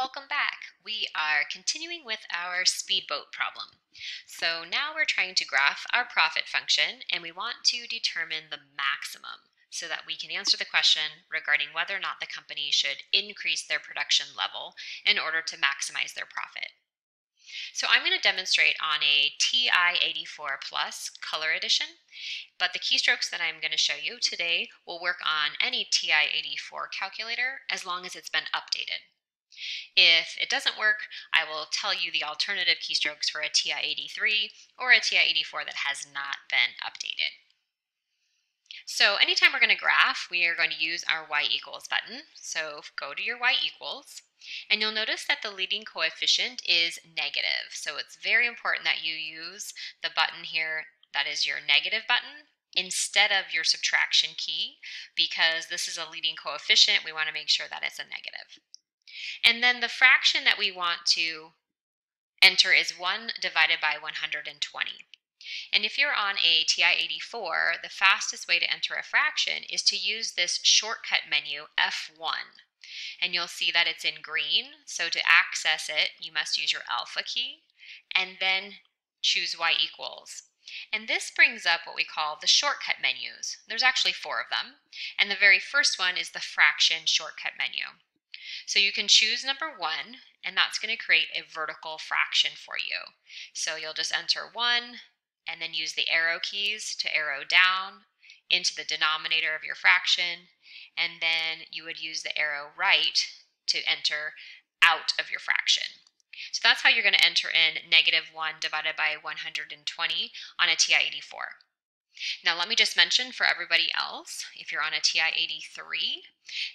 Welcome back. We are continuing with our speedboat problem. So now we're trying to graph our profit function and we want to determine the maximum so that we can answer the question regarding whether or not the company should increase their production level in order to maximize their profit. So I'm going to demonstrate on a TI-84 Plus color edition, but the keystrokes that I'm going to show you today will work on any TI-84 calculator as long as it's been updated. If it doesn't work, I will tell you the alternative keystrokes for a TI-83 or a TI-84 that has not been updated. So anytime we're going to graph, we are going to use our y equals button. So go to your y equals, and you'll notice that the leading coefficient is negative. So it's very important that you use the button here that is your negative button instead of your subtraction key because this is a leading coefficient. We want to make sure that it's a negative. And then the fraction that we want to enter is 1 divided by 120. And if you're on a TI-84, the fastest way to enter a fraction is to use this shortcut menu, F1. And you'll see that it's in green, so to access it, you must use your alpha key, and then choose y equals. And this brings up what we call the shortcut menus. There's actually four of them, and the very first one is the fraction shortcut menu. So you can choose number one, and that's going to create a vertical fraction for you. So you'll just enter one, and then use the arrow keys to arrow down into the denominator of your fraction, and then you would use the arrow right to enter out of your fraction. So that's how you're going to enter in negative 1 divided by 120 on a TI-84. Now let me just mention for everybody else, if you're on a TI-83,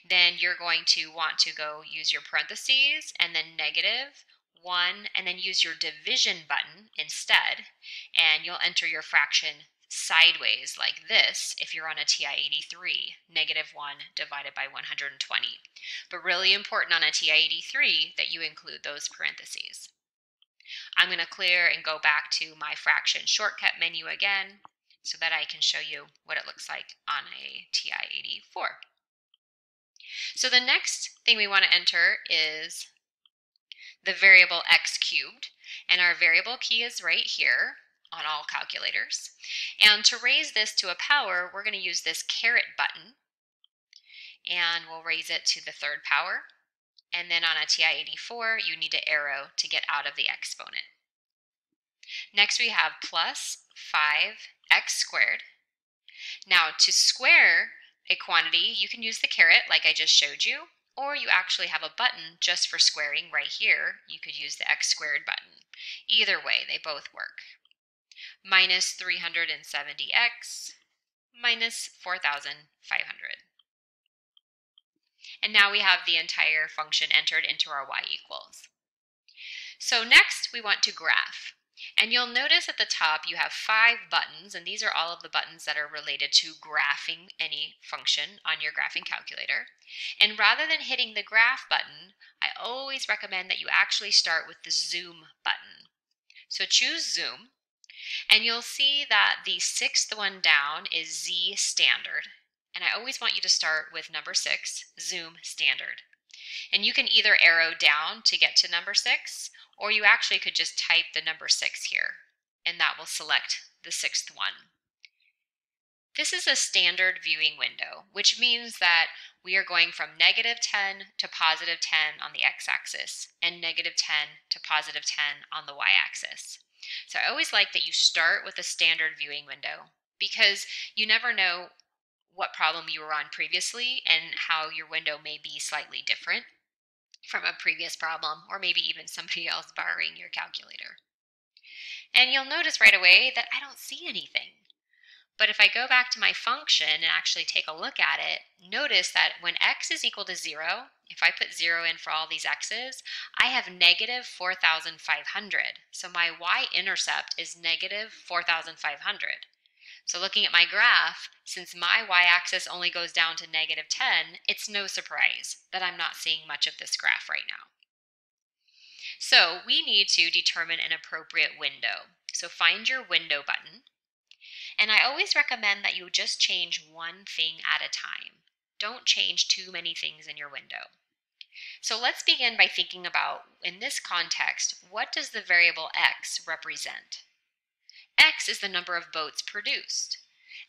then you're going to want to go use your parentheses and then negative 1 and then use your division button instead and you'll enter your fraction sideways like this if you're on a TI-83, negative 1 divided by 120. But really important on a TI-83 that you include those parentheses. I'm going to clear and go back to my fraction shortcut menu again so that I can show you what it looks like on a TI-84. So the next thing we want to enter is the variable x cubed. And our variable key is right here on all calculators. And to raise this to a power, we're going to use this caret button. And we'll raise it to the third power. And then on a TI-84, you need to arrow to get out of the exponent. Next we have plus 5x squared. Now to square a quantity, you can use the caret like I just showed you, or you actually have a button just for squaring right here. You could use the x squared button. Either way, they both work. Minus 370x minus 4,500. And now we have the entire function entered into our y equals. So next we want to graph. And you'll notice at the top you have five buttons, and these are all of the buttons that are related to graphing any function on your graphing calculator. And rather than hitting the graph button, I always recommend that you actually start with the zoom button. So choose zoom, and you'll see that the sixth one down is Z standard. And I always want you to start with number six, zoom standard. And you can either arrow down to get to number six, or you actually could just type the number six here, and that will select the sixth one. This is a standard viewing window, which means that we are going from negative 10 to positive 10 on the x-axis and negative 10 to positive 10 on the y-axis. So I always like that you start with a standard viewing window because you never know what problem you were on previously and how your window may be slightly different from a previous problem, or maybe even somebody else borrowing your calculator. And you'll notice right away that I don't see anything. But if I go back to my function and actually take a look at it, notice that when x is equal to 0, if I put 0 in for all these x's, I have negative 4,500. So my y-intercept is negative 4,500. So looking at my graph, since my y-axis only goes down to negative 10, it's no surprise that I'm not seeing much of this graph right now. So we need to determine an appropriate window. So find your window button. And I always recommend that you just change one thing at a time. Don't change too many things in your window. So let's begin by thinking about, in this context, what does the variable x represent? X is the number of boats produced.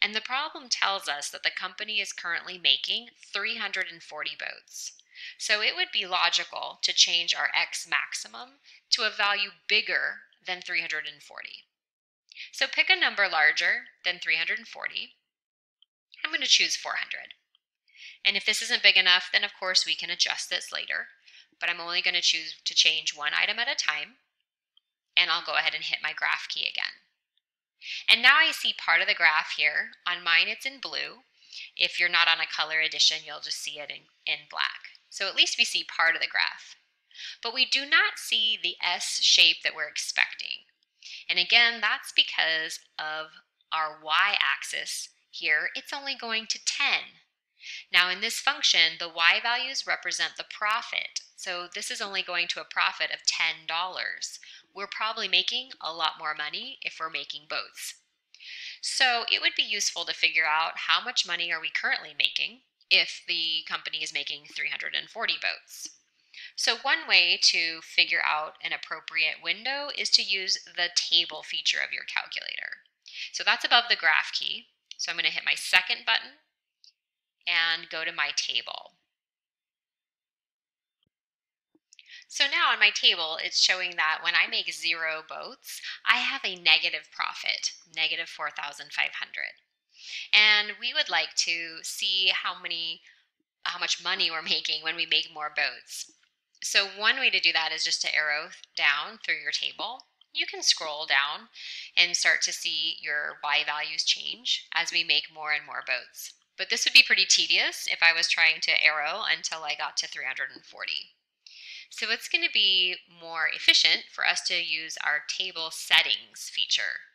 And the problem tells us that the company is currently making 340 boats. So it would be logical to change our x maximum to a value bigger than 340. So pick a number larger than 340. I'm going to choose 400. And if this isn't big enough, then of course we can adjust this later. But I'm only going to choose to change one item at a time. And I'll go ahead and hit my graph key again. And now I see part of the graph here. On mine, it's in blue. If you're not on a color edition, you'll just see it in, in black. So at least we see part of the graph. But we do not see the S shape that we're expecting. And again, that's because of our y-axis here, it's only going to 10. Now in this function, the y values represent the profit. So this is only going to a profit of $10. We're probably making a lot more money if we're making boats. So it would be useful to figure out how much money are we currently making if the company is making 340 boats. So one way to figure out an appropriate window is to use the table feature of your calculator. So that's above the graph key. So I'm going to hit my second button and go to my table. So now on my table, it's showing that when I make zero boats, I have a negative profit, negative 4,500. And we would like to see how many, how much money we're making when we make more boats. So one way to do that is just to arrow down through your table. You can scroll down and start to see your Y values change as we make more and more boats. But this would be pretty tedious if I was trying to arrow until I got to 340. So it's going to be more efficient for us to use our table settings feature.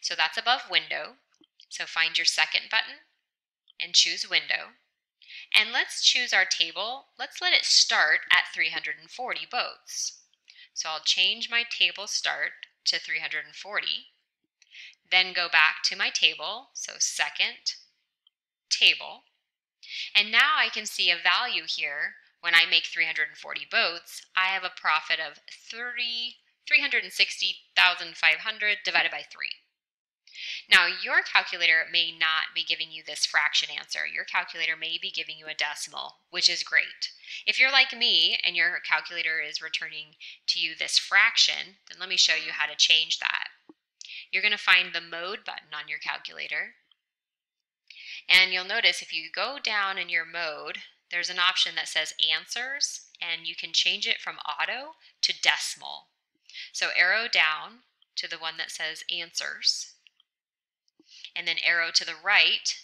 So that's above window. So find your second button and choose window. And let's choose our table. Let's let it start at 340 boats. So I'll change my table start to 340. Then go back to my table. So second, table. And now I can see a value here. When I make 340 boats, I have a profit of 30, 360,500 divided by 3. Now, your calculator may not be giving you this fraction answer. Your calculator may be giving you a decimal, which is great. If you're like me and your calculator is returning to you this fraction, then let me show you how to change that. You're going to find the mode button on your calculator. And you'll notice if you go down in your mode, there's an option that says answers, and you can change it from auto to decimal. So arrow down to the one that says answers, and then arrow to the right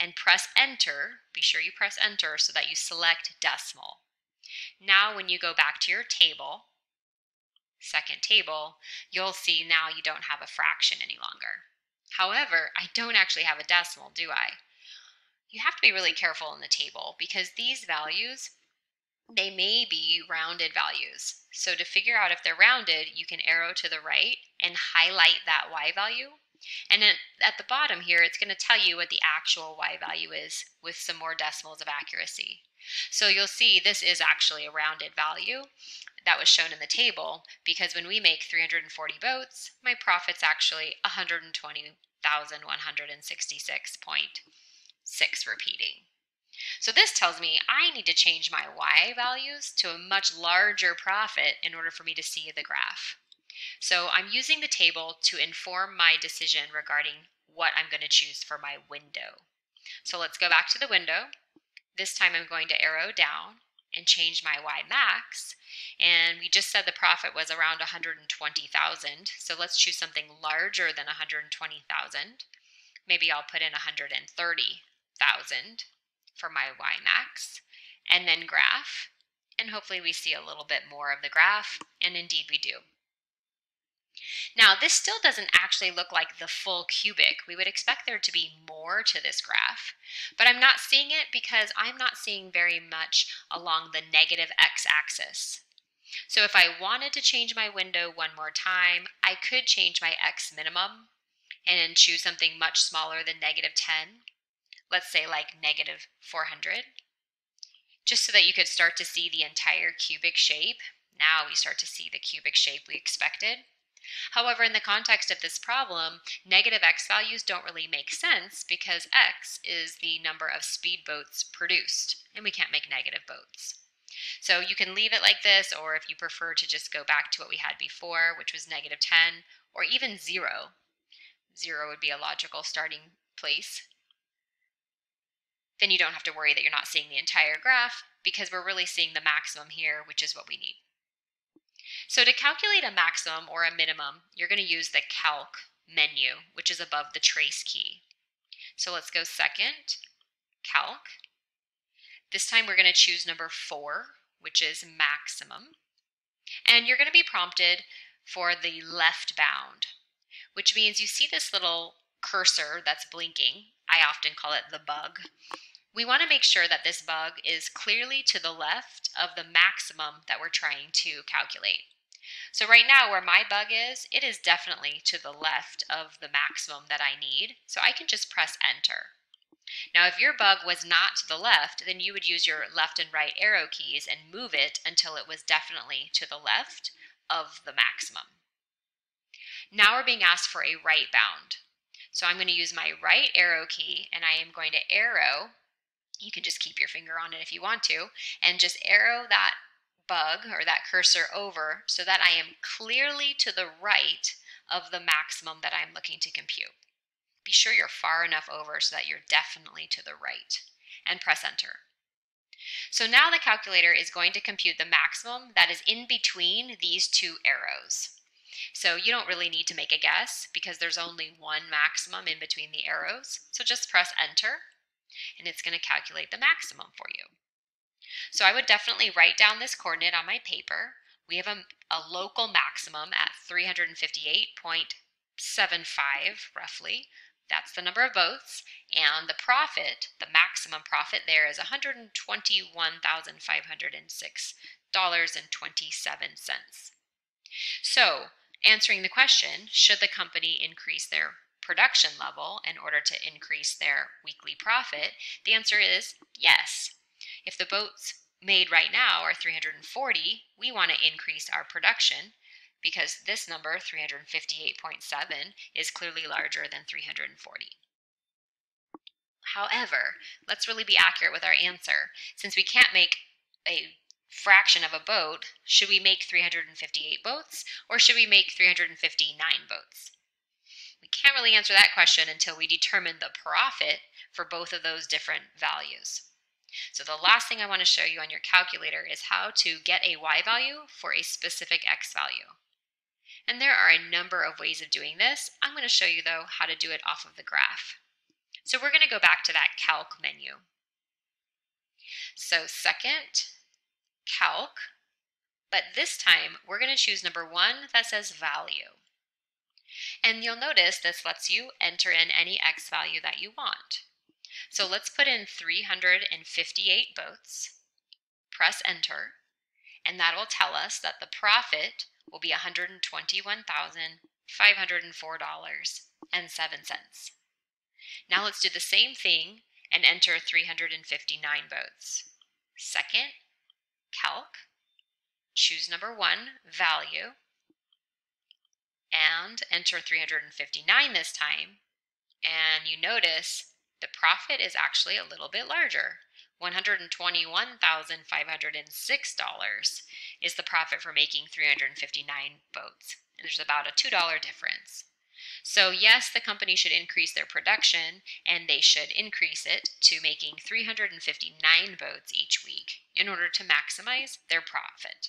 and press enter. Be sure you press enter so that you select decimal. Now when you go back to your table, second table, you'll see now you don't have a fraction any longer. However, I don't actually have a decimal, do I? You have to be really careful in the table because these values, they may be rounded values. So to figure out if they're rounded, you can arrow to the right and highlight that y value. And then at the bottom here, it's going to tell you what the actual y value is with some more decimals of accuracy. So you'll see this is actually a rounded value that was shown in the table because when we make 340 boats, my profit's actually 120,166 point six repeating. So this tells me I need to change my y values to a much larger profit in order for me to see the graph. So I'm using the table to inform my decision regarding what I'm going to choose for my window. So let's go back to the window. This time I'm going to arrow down and change my Y max. And we just said the profit was around 120,000. So let's choose something larger than 120,000. Maybe I'll put in 130 thousand for my y max, and then graph, and hopefully we see a little bit more of the graph, and indeed we do. Now, this still doesn't actually look like the full cubic. We would expect there to be more to this graph, but I'm not seeing it because I'm not seeing very much along the negative x-axis. So if I wanted to change my window one more time, I could change my x minimum and choose something much smaller than negative 10 let's say like negative 400. just so that you could start to see the entire cubic shape. Now we start to see the cubic shape we expected. However, in the context of this problem, negative x values don't really make sense because x is the number of speedboats produced, and we can't make negative boats. So you can leave it like this, or if you prefer to just go back to what we had before, which was negative 10, or even 0. 0 would be a logical starting place. Then you don't have to worry that you're not seeing the entire graph, because we're really seeing the maximum here, which is what we need. So to calculate a maximum or a minimum, you're going to use the calc menu, which is above the trace key. So let's go second, calc. This time we're going to choose number four, which is maximum. And you're going to be prompted for the left bound, which means you see this little cursor that's blinking. I often call it the bug. We want to make sure that this bug is clearly to the left of the maximum that we're trying to calculate. So right now where my bug is, it is definitely to the left of the maximum that I need. So I can just press enter. Now if your bug was not to the left, then you would use your left and right arrow keys and move it until it was definitely to the left of the maximum. Now we're being asked for a right bound. So I'm going to use my right arrow key and I am going to arrow, you can just keep your finger on it if you want to, and just arrow that bug or that cursor over so that I am clearly to the right of the maximum that I'm looking to compute. Be sure you're far enough over so that you're definitely to the right and press enter. So now the calculator is going to compute the maximum that is in between these two arrows. So you don't really need to make a guess because there's only one maximum in between the arrows. So just press enter and it's going to calculate the maximum for you. So I would definitely write down this coordinate on my paper. We have a, a local maximum at 358.75 roughly. That's the number of votes. And the profit, the maximum profit there is $121,506.27. So answering the question, should the company increase their production level in order to increase their weekly profit? The answer is yes. If the boats made right now are 340, we want to increase our production because this number, 358.7, is clearly larger than 340. However, let's really be accurate with our answer. Since we can't make a fraction of a boat, should we make 358 boats or should we make 359 boats? We can't really answer that question until we determine the profit for both of those different values. So the last thing I want to show you on your calculator is how to get a y value for a specific x value. And there are a number of ways of doing this. I'm going to show you though how to do it off of the graph. So we're going to go back to that calc menu. So second, calc, but this time we're going to choose number one that says value. And you'll notice this lets you enter in any x value that you want. So let's put in 358 boats, press enter, and that will tell us that the profit will be $121,504.07. Now let's do the same thing and enter 359 boats. Second, calc, choose number one, value, and enter 359 this time. And you notice the profit is actually a little bit larger. $121,506 is the profit for making 359 boats. And there's about a $2 difference. So yes, the company should increase their production and they should increase it to making 359 boats each week in order to maximize their profit.